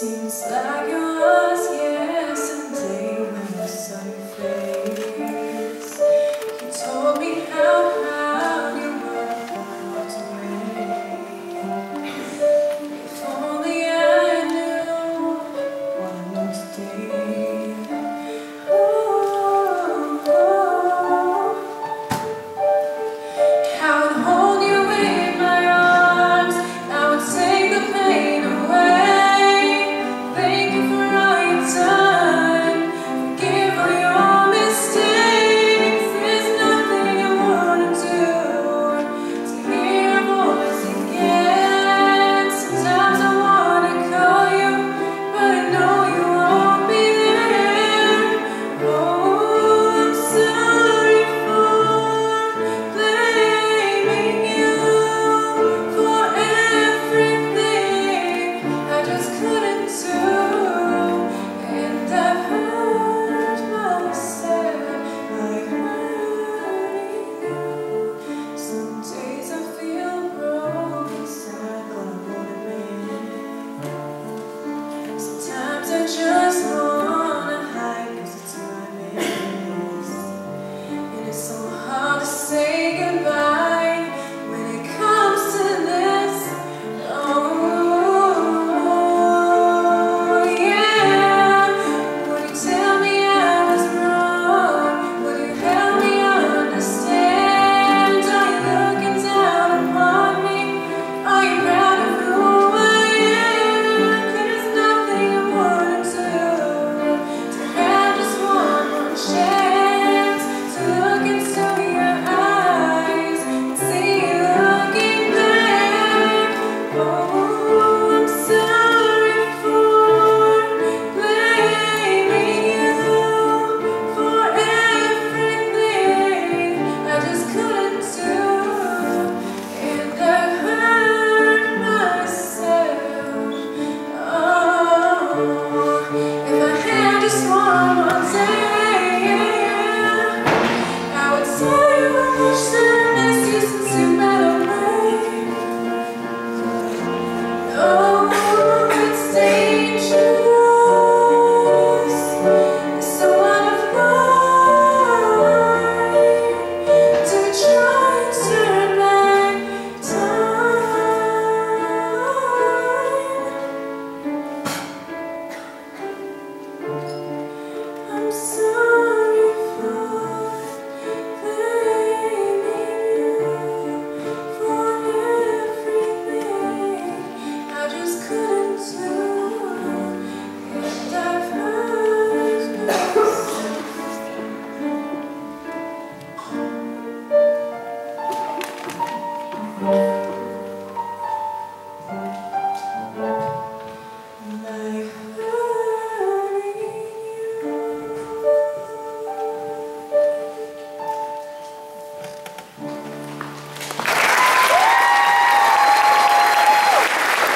Seems like it was yesterday when the sun faded